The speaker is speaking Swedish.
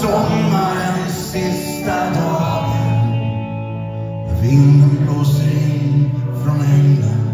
sommarens sista dag. Vinden blåser in från England.